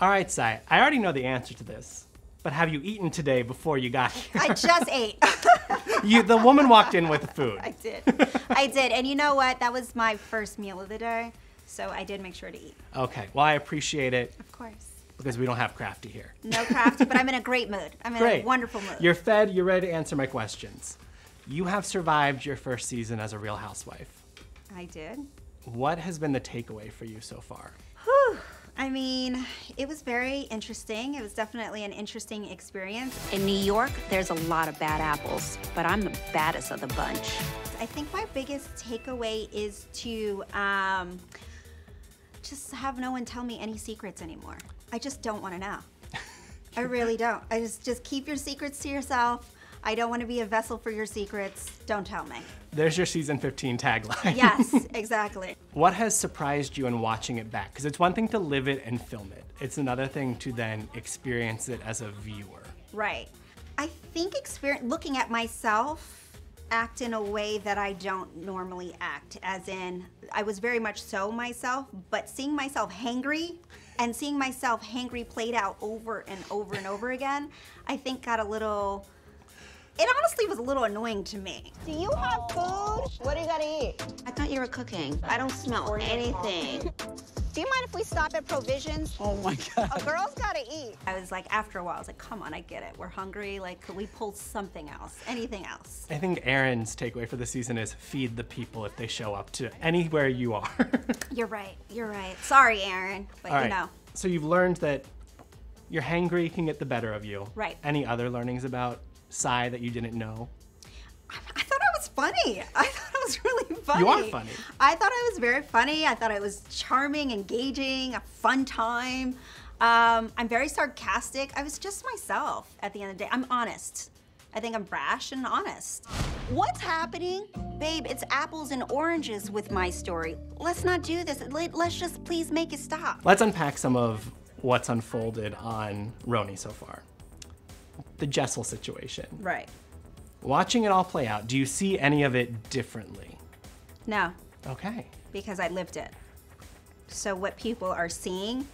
All right, Sai, I already know the answer to this, but have you eaten today before you got here? I just ate. you, the woman walked in with the food. I did. I did. And you know what? That was my first meal of the day. So I did make sure to eat. Okay, well, I appreciate it Of course. because we don't have crafty here. No crafty, but I'm in a great mood. I'm in Great. a wonderful mood. You're fed, you're ready to answer my questions. You have survived your first season as a real housewife. I did. What has been the takeaway for you so far? Whew. I mean, it was very interesting. It was definitely an interesting experience. In New York, there's a lot of bad apples, but I'm the baddest of the bunch. I think my biggest takeaway is to um, just have no one tell me any secrets anymore. I just don't want to know. I really don't. I just just keep your secrets to yourself. I don't want to be a vessel for your secrets. Don't tell me. There's your season 15 tagline. Yes, exactly. What has surprised you in watching it back? Because it's one thing to live it and film it, it's another thing to then experience it as a viewer. Right. I think experience looking at myself act in a way that I don't normally act, as in I was very much so myself, but seeing myself hangry and seeing myself hangry played out over and over and over again, I think got a little it honestly was a little annoying to me. Do you have food? What do you gotta eat? I thought you were cooking. I don't smell anything. Do you mind if we stop at provisions? Oh my God. A girl's gotta eat. I was like, after a while, I was like, come on, I get it. We're hungry. Like, could we pull something else? Anything else? I think Erin's takeaway for the season is feed the people if they show up to anywhere you are. You're right. You're right. Sorry, Erin. But All right. you know. So you've learned that your hangry can get the better of you. Right. Any other learnings about Sai that you didn't know? I thought I was funny. I thought I was really funny. You are funny. I thought I was very funny. I thought I was charming, engaging, a fun time. Um, I'm very sarcastic. I was just myself at the end of the day. I'm honest. I think I'm brash and honest. What's happening? Babe, it's apples and oranges with my story. Let's not do this. Let's just please make it stop. Let's unpack some of what's unfolded on RHONY so far. The Jessel situation. Right. Watching it all play out, do you see any of it differently? No, Okay. because I lived it. So what people are seeing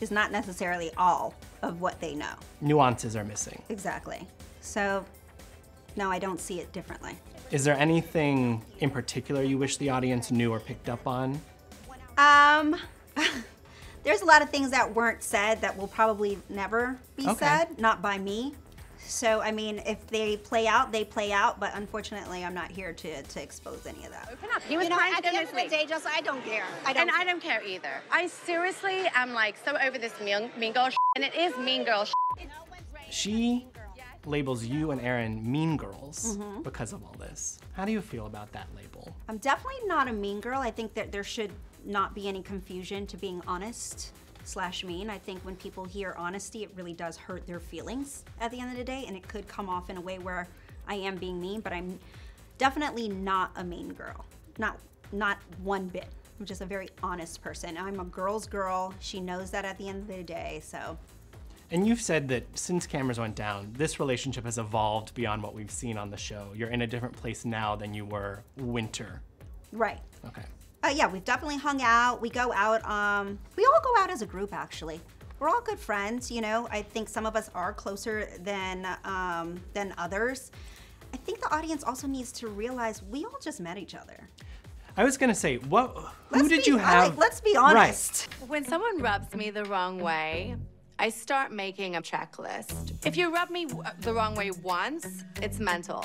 is not necessarily all of what they know. Nuances are missing. Exactly. So, no, I don't see it differently. Is there anything in particular you wish the audience knew or picked up on? Um, there's a lot of things that weren't said that will probably never be Okay. said, not by me. So, I mean, if they play out, they play out, but unfortunately, I'm not here to, to expose any of that. Open up. He was You know, trying at to the end of the day, just I don't care. I don't. and I don't care either. I seriously am like so over this mean, mean girl shit, and it is mean girl shit. She labels you and Erin mean girls mm-hmm. because of all this. How do you feel about that label? I'm definitely not a mean girl. I think that there should not be any confusion to being honest slash mean. I think when people hear honesty, it really does hurt their feelings at the end of the day, and it could come off in a way where I am being mean, but I'm definitely not a mean girl. Not not one bit. I'm just a very honest person. I'm a girl's girl. She knows that at the end of the day, so And you've said that since cameras went down, this relationship has evolved beyond what we've seen on the show. You're in a different place now than you were winter. right. Okay. Uh, yeah, we've definitely hung out. We go out. Um, we all go out as a group, actually. We're all good friends. You know, I think some of us are closer than um, than others. I think the audience also needs to realize we all just met each other. I was gonna say, what? Who Let's did be- you have? like- let's be Right. honest. When someone rubs me the wrong way, I start making a checklist. If you rub me the wrong way once, it's mental.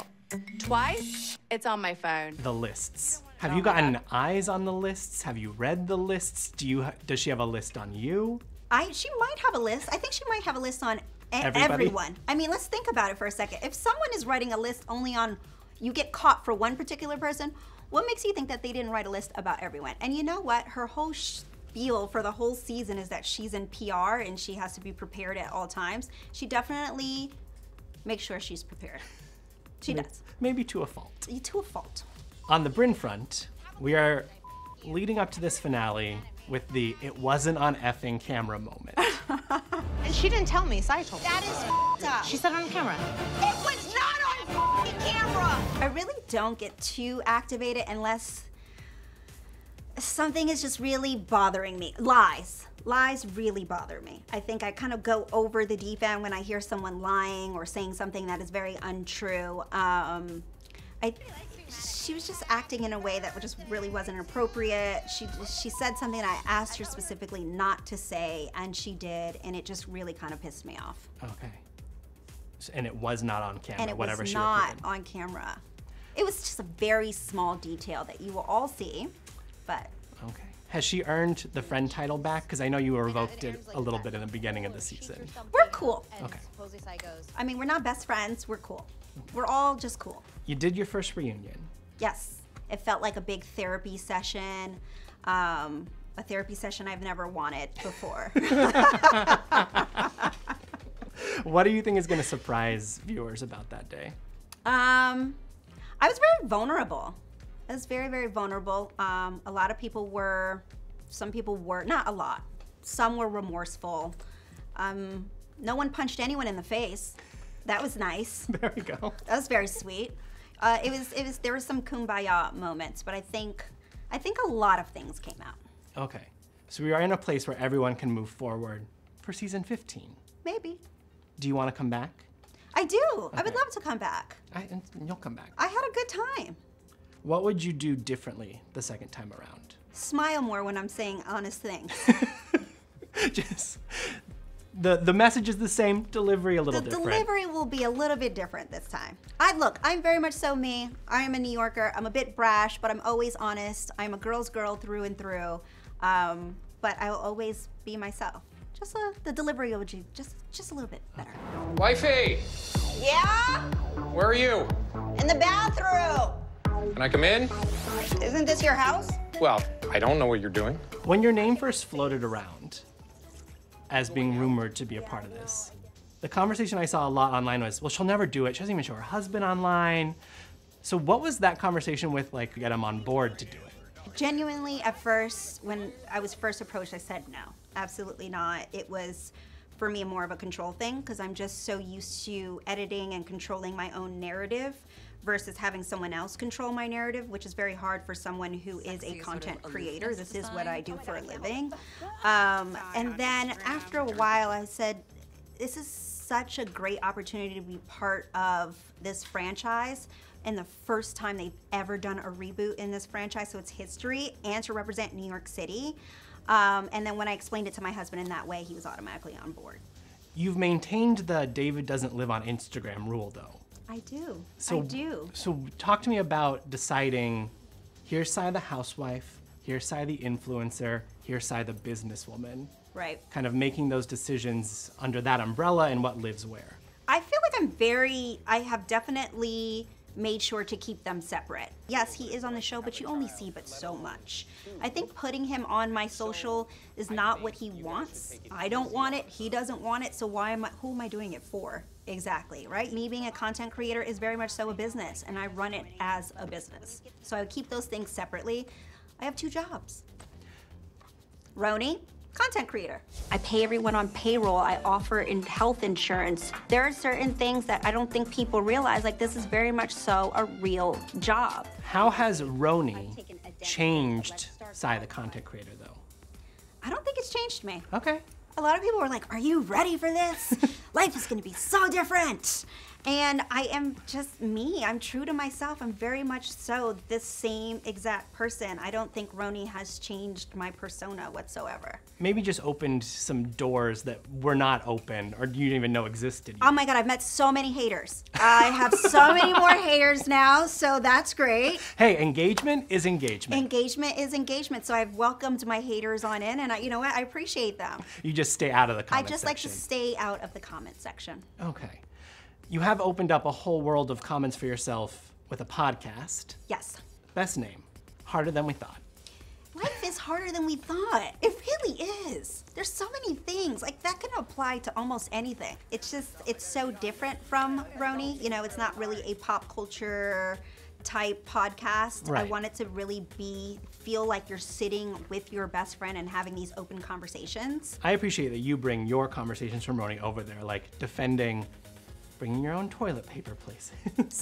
Twice, it's on my phone. The lists. Have you gotten eyes on the lists? Have you read the lists? Do you? Does she have a list on you? I she might have a list. I think she might have a list on Everybody? everyone. I mean, let's think about it for a second. If someone is writing a list only on you get caught for one particular person, what makes you think that they didn't write a list about everyone? And you know what? Her whole spiel for the whole season is that she's in PR and she has to be prepared at all times. She definitely makes sure she's prepared. She does. Maybe to a fault. To a fault. On the Brynn front, we are leading up to this finale with the "it wasn't on effing camera" moment. And she didn't tell me, so I told her. That is f***ed up. She said on camera. It was not on f***ing camera. I really don't get too activated unless something is just really bothering me. Lies. Lies really bother me. I think I kind of go over the deep end when I hear someone lying or saying something that is very untrue. Um, I, she was just acting in a way that just really wasn't appropriate. She she said something I asked her specifically not to say, and she did, and it just really kind of pissed me off. Okay. And it was not on camera, And it whatever was she not reported. on camera. It was just a very small detail that you will all see, but Okay. Has she earned the friend title back? Because I know you revoked it a little bit in the beginning of the season. we're cool. Okay. I mean, we're not best friends. We're cool. We're all just cool. You did your first reunion. Yes, it felt like a big therapy session, um, a therapy session I've never wanted before. What do you think is going to surprise viewers about that day? um, I was very vulnerable. I was very, very vulnerable. Um, a lot of people were, some people were, not a lot, some were remorseful. Um, no one punched anyone in the face. That was nice. There we go. That was very sweet. Uh, it was, it was, there were some kumbaya moments, but I think, I think a lot of things came out. Okay. So we are in a place where everyone can move forward for season 15. Maybe. Do you want to come back? I do. I would love to come back. I, and you'll come back. I had a good time. What would you do differently the second time around? Smile more when I'm saying honest things. Just the the message is the same, delivery a little the different. The delivery will be a little bit different this time. I look, I'm very much so me. I am a New Yorker. I'm a bit brash, but I'm always honest. I'm a girl's girl through and through. Um, but I will always be myself. Just uh, the delivery will be just just a little bit better. Wifey, Yeah? where are you? In the bathroom. Can I come in? Isn't this your house? Well, I don't know what you're doing. When your name first floated around as being rumored to be a part of this, the conversation I saw a lot online was, well, she'll never do it. She doesn't even show her husband online. So what was that conversation with like get him on board to do it? Genuinely, at first, when I was first approached, I said no, absolutely not. It was for me more of a control thing because I'm just so used to editing and controlling my own narrative versus having someone else control my narrative, which is very hard for someone who is a content creator. This is what I do for a living. Um, and then after a while, I said, this is such a great opportunity to be part of this franchise and the first time they've ever done a reboot in this franchise, so it's history, and to represent New York City. Um, and then when I explained it to my husband in that way, he was automatically on board. You've maintained the David doesn't live on Instagram rule though. I do. So I do. So talk to me about deciding here's Sai the housewife, here's Sai the influencer, here's Sai the businesswoman. Right. Kind of making those decisions under that umbrella and what lives where. I feel like I'm very, I have definitely made sure to keep them separate. Yes, he is on the show, but you only see but so much. I think putting him on my social is not what he wants. I don't want it, he doesn't want it, so why am I, who am I doing it for? Exactly, right? Me being a content creator is very much so a business, and I run it as a business. So I keep those things separately. I have two jobs. RHONY, content creator. I pay everyone on payroll. I offer in health insurance. There are certain things that I don't think people realize. Like this is very much so a real job. How has RHONY changed Sai the content creator though? I don't think it's changed me. Okay. A lot of people were like, "Are you ready for this? Life is going to be so different." And I am just me. I'm true to myself. I'm very much so this same exact person. I don't think RHONY has changed my persona whatsoever. Maybe just opened some doors that were not open or you didn't even know existed. Oh my god, I've met so many haters. I have so many more haters now, so that's great. Hey, engagement is engagement. Engagement is engagement, so I've welcomed my haters on in, and I, you know what? I appreciate them. you just stay out of the comment section. I just like to stay out of the comment section. Okay. You have opened up a whole world of comments for yourself with a podcast. Yes. Best name. Harder than we thought. Life is harder than we thought. It really is. There's so many things. Like that can apply to almost anything. It's just it's so different from RHONY. You know, it's not really a pop culture type podcast. Right. I want it to really be feel like you're sitting with your best friend and having these open conversations. I appreciate that you bring your conversations from RHONY over there, like defending bringing your own toilet paper places.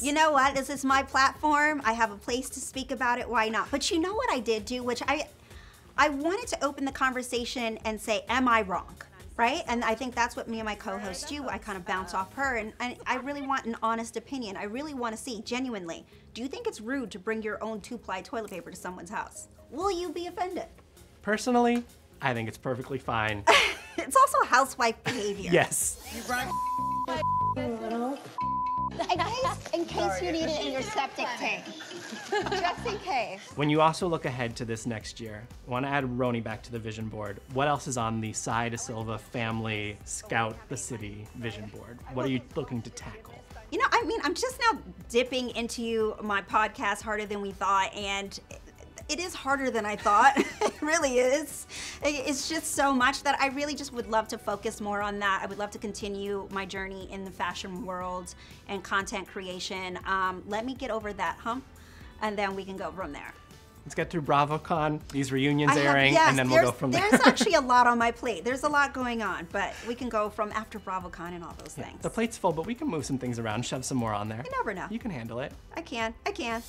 You know what? This is my platform. I have a place to speak about it. Why not? But you know what I did do, which I I wanted to open the conversation and say, Am I wrong? Right? And I think that's what me and my co host do. I kind of bounce off her, and I, I really want an honest opinion. I really want to see, genuinely, do you think it's rude to bring your own two ply toilet paper to someone's house? Will you be offended? Personally, I think it's perfectly fine. It's also housewife behavior. yes. In case, in case you need it in your septic tank. Just in case. When you also look ahead to this next year, I want to add RHONY back to the vision board. What else is on the Sai De Silva family Scout the City vision board? What are you looking to tackle? You know, I mean, I'm just now dipping into my podcast harder than we thought, and it is harder than I thought. it really is. It's just so much that I really just would love to focus more on that. I would love to continue my journey in the fashion world and content creation. Um, let me get over that hump, and then we can go from there. Let's get through BravoCon, these reunions have- airing, yes, and then we'll go from there. There's actually a lot on my plate. There's a lot going on, but we can go from after BravoCon and all those things. the plate's full, but we can move some things around, shove some more on there. You never know. You can handle it. I can. I can.